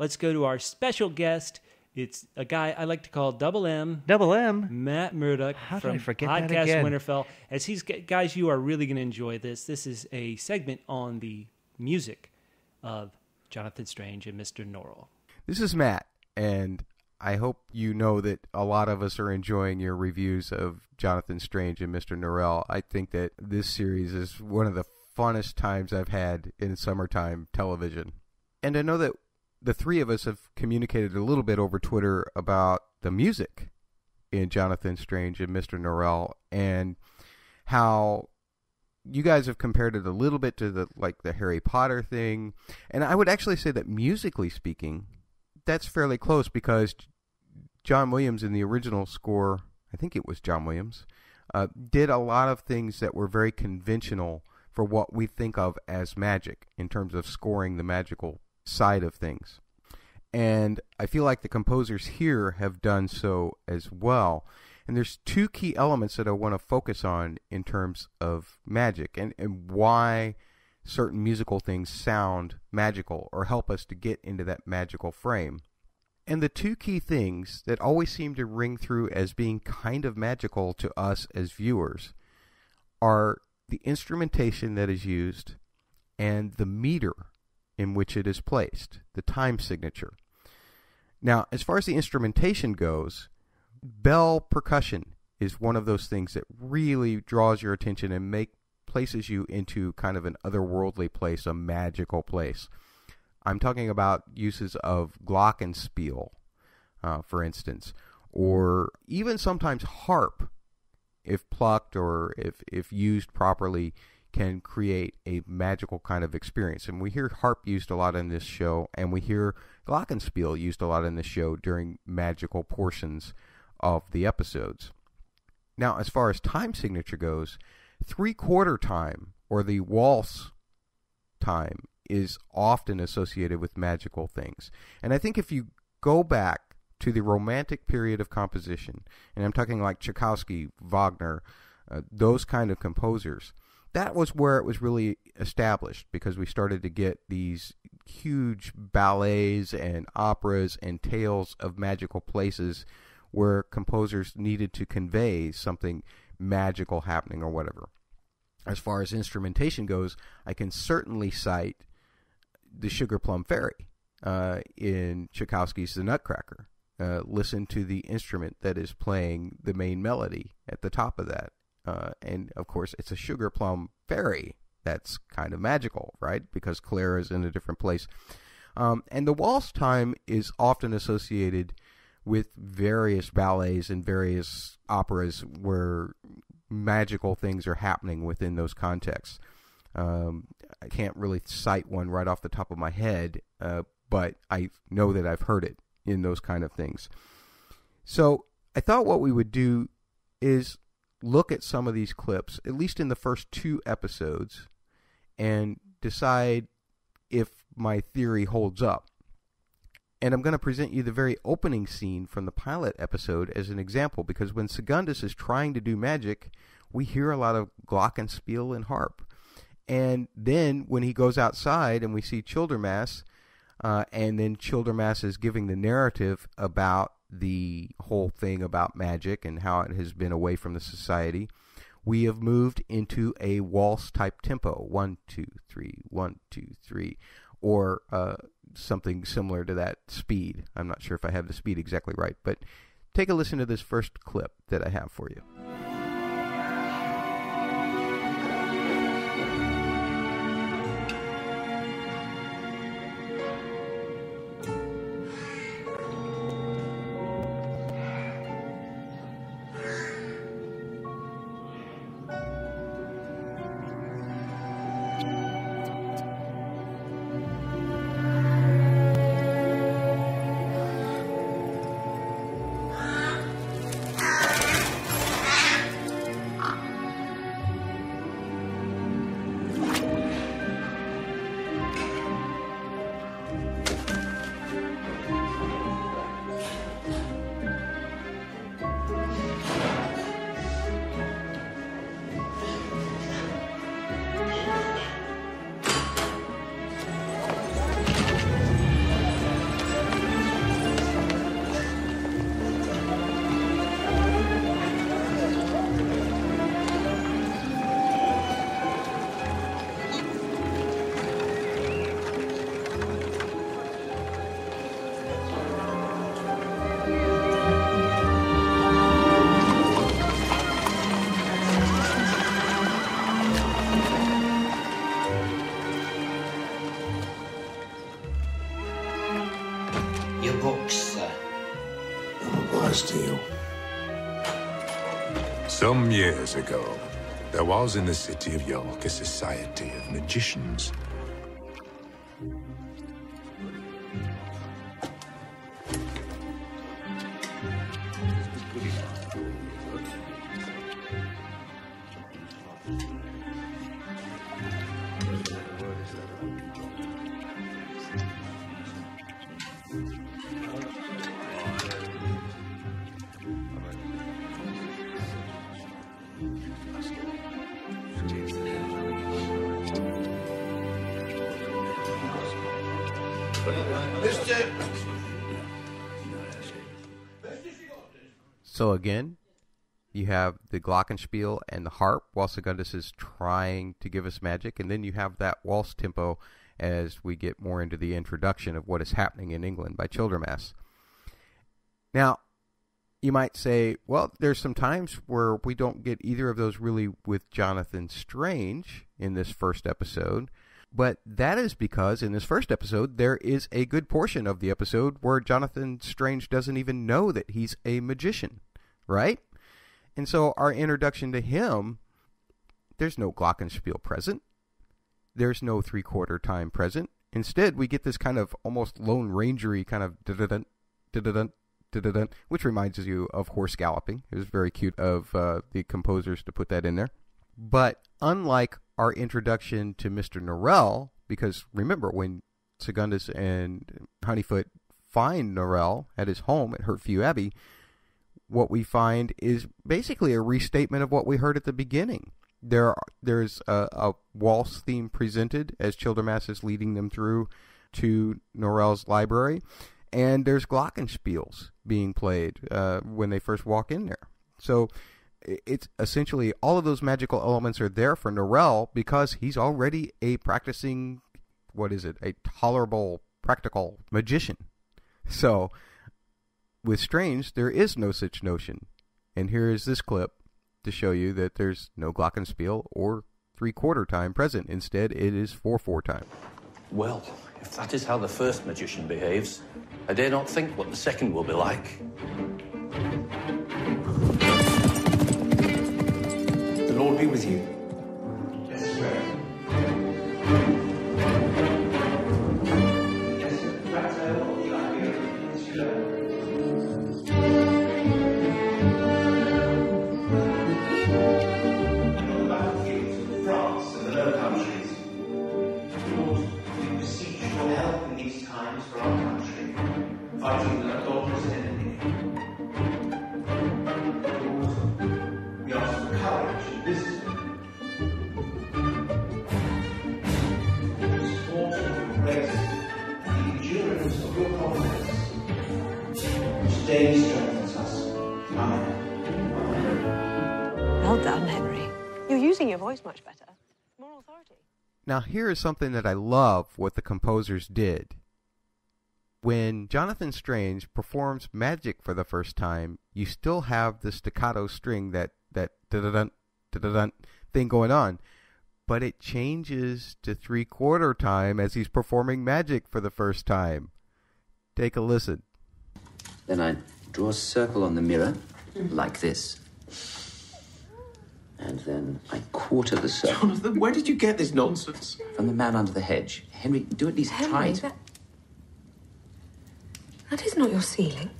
let's go to our special guest. It's a guy I like to call Double M. Double M. Matt Murdick How did from I forget that Podcast again? Winterfell. As he's guys, you are really going to enjoy this. This is a segment on the music of Jonathan Strange and Mr. Norrell. This is Matt, and I hope you know that a lot of us are enjoying your reviews of Jonathan Strange and Mr. Norrell. I think that this series is one of the funnest times I've had in summertime television. And I know that the three of us have communicated a little bit over Twitter about the music in Jonathan Strange and Mr. Norrell and how you guys have compared it a little bit to the like the Harry Potter thing. And I would actually say that musically speaking, that's fairly close because John Williams in the original score, I think it was John Williams, uh, did a lot of things that were very conventional for what we think of as magic in terms of scoring the magical side of things. And I feel like the composers here have done so as well. And there's two key elements that I want to focus on in terms of magic and, and why certain musical things sound magical or help us to get into that magical frame. And the two key things that always seem to ring through as being kind of magical to us as viewers are the instrumentation that is used and the meter in which it is placed, the time signature. Now, as far as the instrumentation goes, bell percussion is one of those things that really draws your attention and make places you into kind of an otherworldly place, a magical place. I'm talking about uses of glockenspiel, uh, for instance, or even sometimes harp, if plucked or if if used properly, can create a magical kind of experience. And we hear harp used a lot in this show, and we hear glockenspiel used a lot in this show during magical portions of the episodes. Now, as far as time signature goes, three quarter time or the waltz time is often associated with magical things. And I think if you go back to the romantic period of composition, and I'm talking like Tchaikovsky, Wagner, uh, those kind of composers, that was where it was really established because we started to get these huge ballets and operas and tales of magical places where composers needed to convey something magical happening or whatever. As far as instrumentation goes, I can certainly cite the Sugar Plum Fairy uh, in Tchaikovsky's The Nutcracker. Uh, listen to the instrument that is playing the main melody at the top of that. Uh, and of course, it's a sugar plum fairy. That's kind of magical, right? Because Claire is in a different place. Um, and the waltz time is often associated with various ballets and various operas where magical things are happening within those contexts. Um, I can't really cite one right off the top of my head, uh, but I know that I've heard it in those kind of things. So I thought what we would do is look at some of these clips, at least in the first two episodes, and decide if my theory holds up. And I'm going to present you the very opening scene from the pilot episode as an example because when Segundus is trying to do magic, we hear a lot of glockenspiel and harp. And then when he goes outside and we see Childermass, uh, and then Childermass is giving the narrative about the whole thing about magic and how it has been away from the society, we have moved into a waltz type tempo one, two, three, one, two, three, or uh, something similar to that speed. I'm not sure if I have the speed exactly right, but take a listen to this first clip that I have for you. Some years ago, there was in the city of York a society of magicians. So again, you have the glockenspiel and the harp while Segundus is trying to give us magic, and then you have that waltz tempo as we get more into the introduction of what is happening in England by Childermass. Now, you might say, well, there's some times where we don't get either of those really with Jonathan Strange in this first episode. But that is because in this first episode, there is a good portion of the episode where Jonathan Strange doesn't even know that he's a magician, right? And so our introduction to him, there's no Glockenspiel present. There's no three quarter time present. Instead, we get this kind of almost Lone Rangery kind of which reminds you of horse galloping. It was very cute of uh, the composers to put that in there. But unlike our introduction to Mr. Norrell, because remember when Segundus and Honeyfoot find Norrell at his home at Hurtfew Abbey, what we find is basically a restatement of what we heard at the beginning. There, there's a, a waltz theme presented as Childermass is leading them through to Norrell's library, and there's glockenspiels being played uh, when they first walk in there. So it's essentially all of those magical elements are there for Norrell because he's already a practicing, what is it, a tolerable, practical magician. So with Strange, there is no such notion. And here is this clip to show you that there's no Glockenspiel or three quarter time present. Instead, it is four four time. Well, if that is how the first magician behaves, I dare not think what the second will be like. The Lord be with you. Daily strengthens us. Amen. Well done, Henry. You're using your voice much better. More authority. Now, here is something that I love what the composers did. When Jonathan Strange performs magic for the first time, you still have the staccato string, that, that da-da-dun, da-da-dun thing going on. But it changes to three quarter time as he's performing magic for the first time. Take a listen. Then I draw a circle on the mirror, mm. like this. And then I quarter the circle Jonathan, where did you get this nonsense? from the man under the hedge. Henry, do at least try it. that... that is not your ceiling.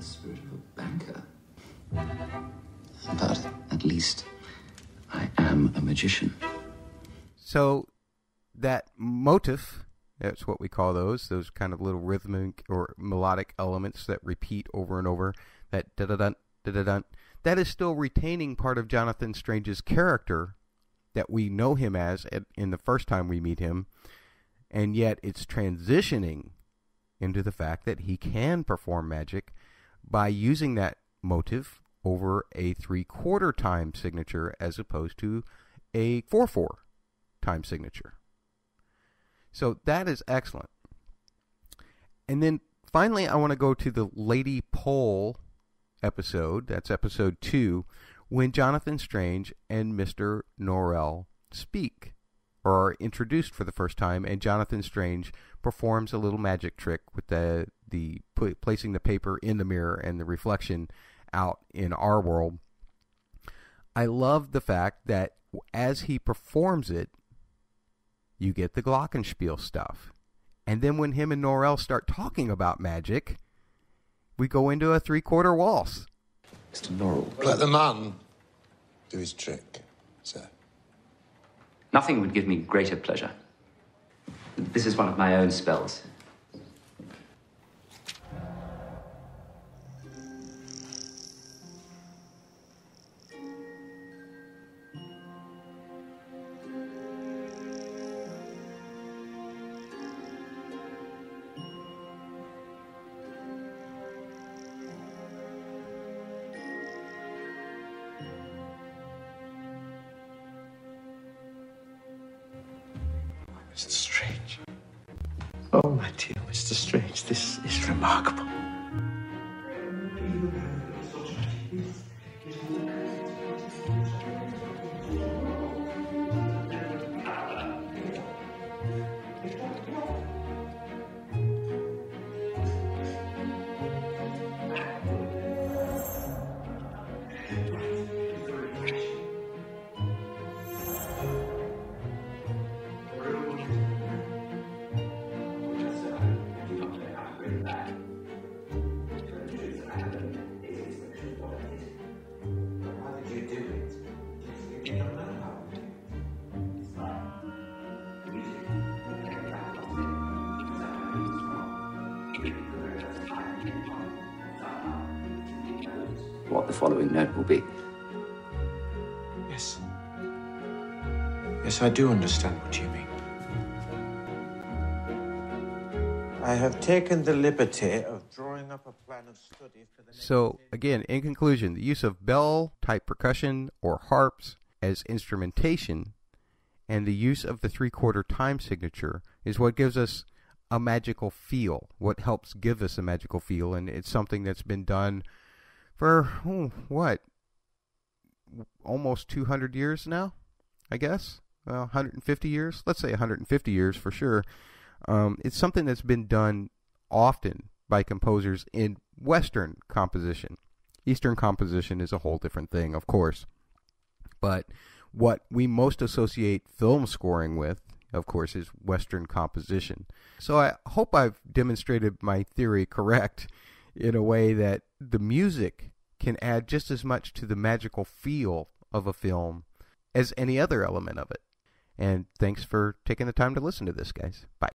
The spirit of a banker. But at least I am a magician. So that motif, that's what we call those, those kind of little rhythmic or melodic elements that repeat over and over, that da da dun da da dun, that is still retaining part of Jonathan Strange's character that we know him as at, in the first time we meet him, and yet it's transitioning into the fact that he can perform magic by using that motive over a three quarter time signature as opposed to a 4 4 time signature. So that is excellent. And then finally, I want to go to the Lady Pole episode. That's episode two, when Jonathan Strange and Mr. Norrell speak or are introduced for the first time, and Jonathan Strange performs a little magic trick with the the placing the paper in the mirror and the reflection out in our world. I love the fact that as he performs it, you get the Glockenspiel stuff. And then when him and Norrell start talking about magic, we go into a three quarter waltz. Mr. Norrell. Let the man do his trick, sir. Nothing would give me greater pleasure. This is one of my own spells. Mr. Strange. Oh, my dear Mr. Strange, this is remarkable. What the following note will be. Yes. Yes, I do understand what you mean. I have taken the liberty of drawing up a plan of study for the So, again, in conclusion, the use of bell type percussion or harps as instrumentation and the use of the three quarter time signature is what gives us a magical feel, what helps give us a magical feel, and it's something that's been done for, oh, what, almost 200 years now, I guess? Well, 150 years? Let's say 150 years for sure. Um, it's something that's been done often by composers in Western composition. Eastern composition is a whole different thing, of course. But what we most associate film scoring with, of course, is Western composition. So I hope I've demonstrated my theory correct in a way that the music can add just as much to the magical feel of a film as any other element of it. And thanks for taking the time to listen to this, guys. Bye.